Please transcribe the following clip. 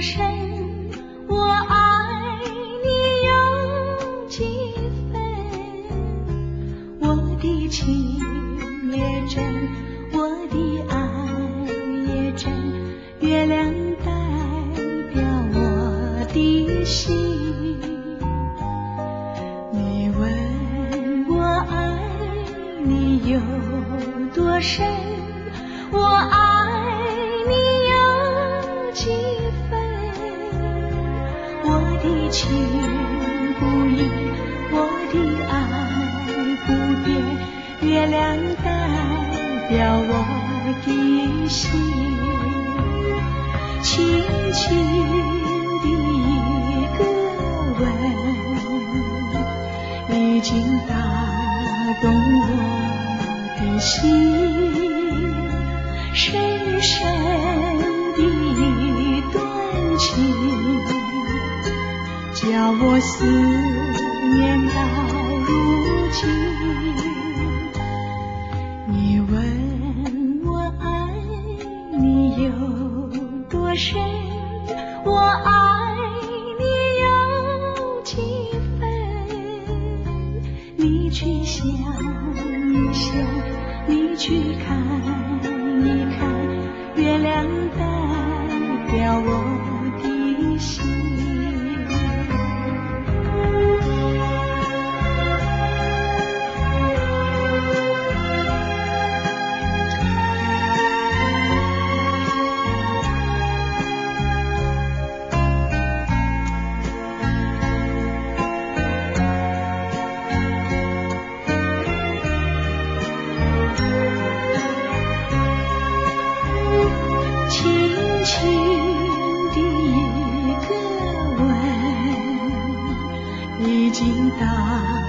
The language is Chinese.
深，我爱你有几分？我的情也真，我的爱也真，月亮代表我的心。你问我爱你有多深，我爱情不移，我的爱不变，月亮代表我的心，轻轻的一个吻，已经打动我的心。深深的一段情，叫我思念到如今。你问我爱你有多深，我爱你有几分？你去想一想，你去看心的一个吻已经打